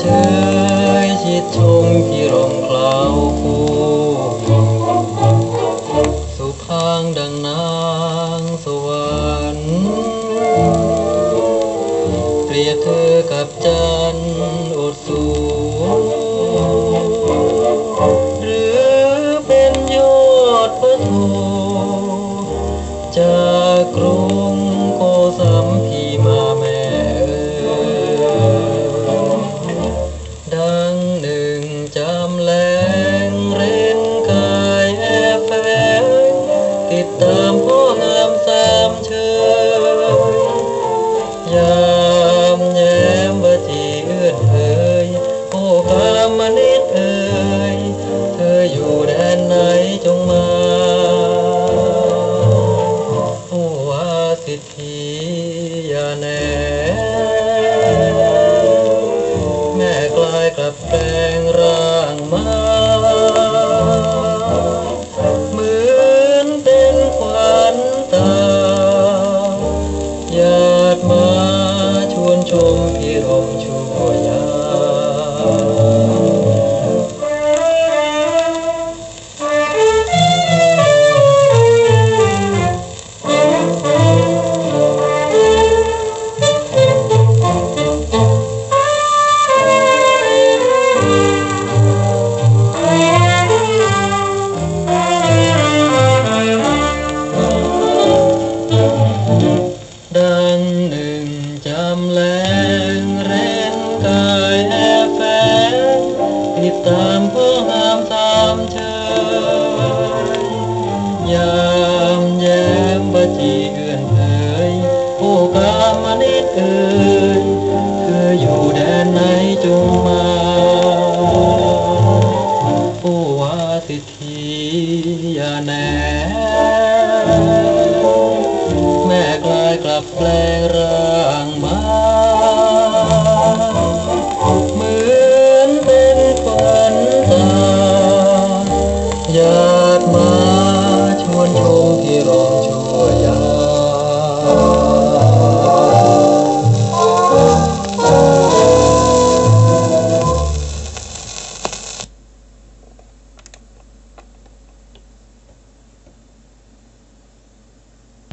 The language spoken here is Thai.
เชยชิดชมที่รงคลาวผู้สุพางดังนางสวรรค์เปรียบเธอกับจันอดสู ติดตามพ่องามสามเชยยามแย้มบจีเอื้อนเอ่ยผู้กามนิดเอ่ยเธออยู่แดนไหนจงมาผู้วาสิทธิยาแน Ty obciągłeś ที่เอื่อนเอ๋ยผู้กามเนตเอ๋ยเธออยู่แดนไหนจงมาผู้วาสิทธิยาแน่แม่กลายกลับแปลงร่างมาเหมือนเป็นฝันตาญาตมาชวนชมที่รองช